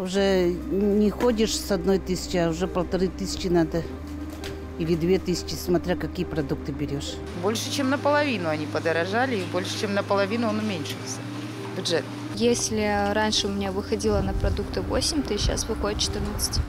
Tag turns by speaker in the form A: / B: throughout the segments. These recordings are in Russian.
A: Уже не ходишь с одной тысячи, а уже полторы тысячи надо. Или две тысячи, смотря какие продукты берешь.
B: Больше, чем наполовину они подорожали, и больше, чем наполовину он уменьшился. Бюджет.
C: Если раньше у меня выходило на продукты 8 тысяч, сейчас выходит 14.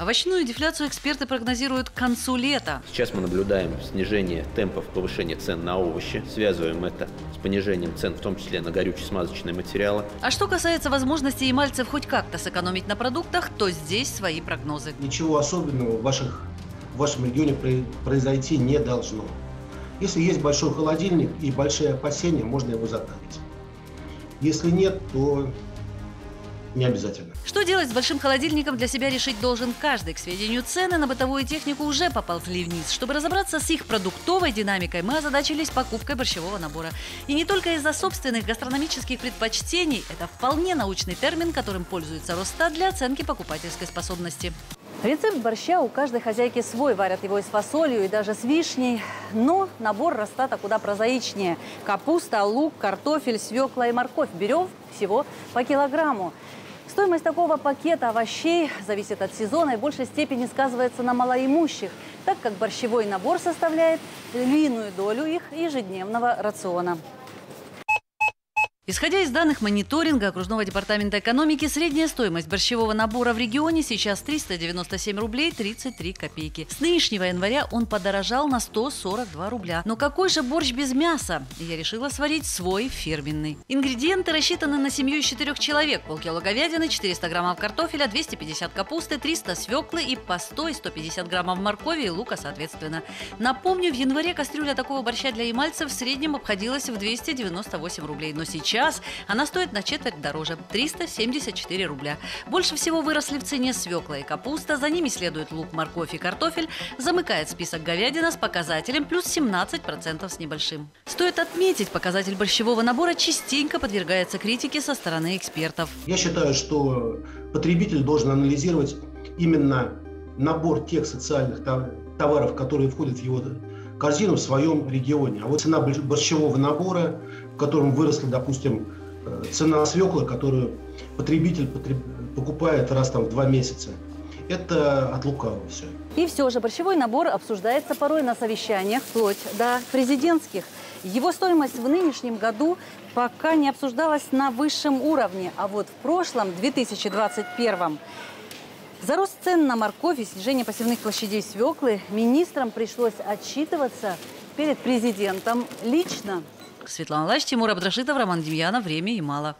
D: Овощную дефляцию эксперты прогнозируют к концу лета.
E: Сейчас мы наблюдаем снижение темпов повышения цен на овощи. Связываем это с понижением цен, в том числе на горючие смазочные материалы.
D: А что касается возможности ямальцев хоть как-то сэкономить на продуктах, то здесь свои прогнозы.
F: Ничего особенного в, ваших, в вашем регионе произойти не должно. Если есть большой холодильник и большие опасения, можно его затарить. Если нет, то не обязательно.
D: Что делать с большим холодильником для себя решить должен каждый. К сведению, цены на бытовую технику уже поползли вниз. Чтобы разобраться с их продуктовой динамикой, мы озадачились покупкой борщевого набора. И не только из-за собственных гастрономических предпочтений, это вполне научный термин, которым пользуется Росстат для оценки покупательской способности. Рецепт борща у каждой хозяйки свой. Варят его и с фасолью, и даже с вишней. Но набор Росстата куда прозаичнее. Капуста, лук, картофель, свекла и морковь. Берем всего по килограмму. Стоимость такого пакета овощей зависит от сезона и в большей степени сказывается на малоимущих, так как борщевой набор составляет львиную долю их ежедневного рациона. Исходя из данных мониторинга окружного департамента экономики, средняя стоимость борщевого набора в регионе сейчас 397 рублей 33 копейки. С нынешнего января он подорожал на 142 рубля. Но какой же борщ без мяса? Я решила сварить свой фирменный. Ингредиенты рассчитаны на семью из четырех человек. Полкило говядины, 400 граммов картофеля, 250 капусты, 300 свеклы и по 100 и 150 граммов моркови и лука соответственно. Напомню, в январе кастрюля такого борща для ямальцев в среднем обходилась в 298 рублей. Но сейчас она стоит на четверть дороже – 374 рубля. Больше всего выросли в цене свекла и капуста, за ними следует лук, морковь и картофель. Замыкает список говядина с показателем плюс 17% с небольшим. Стоит отметить, показатель борщевого набора частенько подвергается критике со стороны экспертов.
F: Я считаю, что потребитель должен анализировать именно набор тех социальных тов- товаров, которые входят в его корзину в своем регионе. А вот цена борщ- борщевого набора, в котором выросла, допустим, э, цена свеклы, которую потребитель потреб- покупает раз там в два месяца, это от лукавого все.
D: И все же борщевой набор обсуждается порой на совещаниях, вплоть до президентских. Его стоимость в нынешнем году пока не обсуждалась на высшем уровне, а вот в прошлом, 2021 за рост цен на морковь и снижение посевных площадей свеклы министрам пришлось отчитываться перед президентом лично. Светлана Лач, Тимур Абдрашитов, Роман Демьянов. Время и мало.